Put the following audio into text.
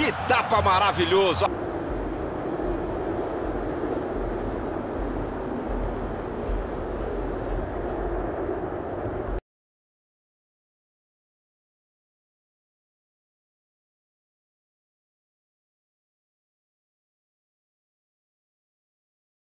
Que tapa maravilhoso!